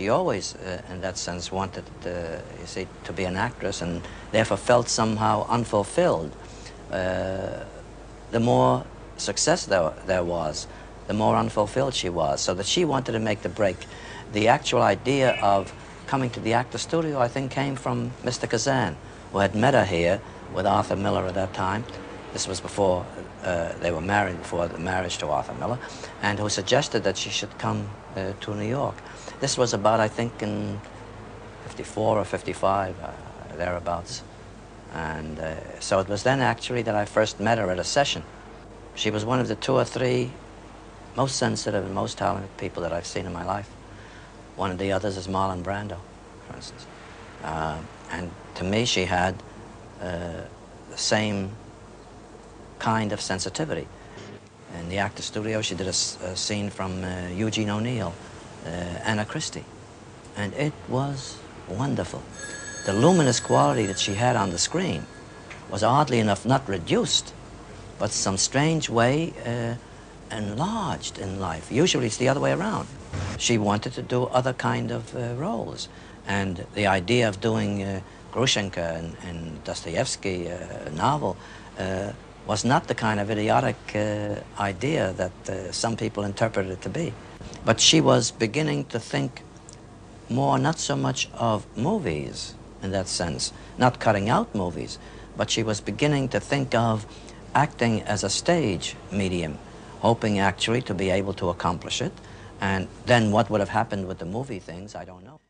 she always, uh, in that sense, wanted, uh, you see, to be an actress and therefore felt somehow unfulfilled. Uh, the more success there, there was, the more unfulfilled she was, so that she wanted to make the break. The actual idea of coming to the Actors Studio, I think, came from Mr. Kazan, who had met her here with Arthur Miller at that time. This was before uh, they were married, before the marriage to Arthur Miller, and who suggested that she should come uh, to New York. This was about, I think, in 54 or 55, uh, thereabouts. And uh, so it was then actually that I first met her at a session. She was one of the two or three most sensitive and most talented people that I've seen in my life. One of the others is Marlon Brando, for instance. Uh, and to me, she had uh, the same kind of sensitivity. In the Actors Studio, she did a, a scene from uh, Eugene O'Neill, uh, Anna Christie, and it was wonderful. The luminous quality that she had on the screen was oddly enough not reduced, but some strange way uh, enlarged in life. Usually it's the other way around. She wanted to do other kind of uh, roles, and the idea of doing uh, Grushenka and, and Dostoevsky uh, novel was not the kind of idiotic uh, idea that uh, some people interpreted it to be. But she was beginning to think more not so much of movies in that sense, not cutting out movies, but she was beginning to think of acting as a stage medium, hoping actually to be able to accomplish it. And then what would have happened with the movie things, I don't know.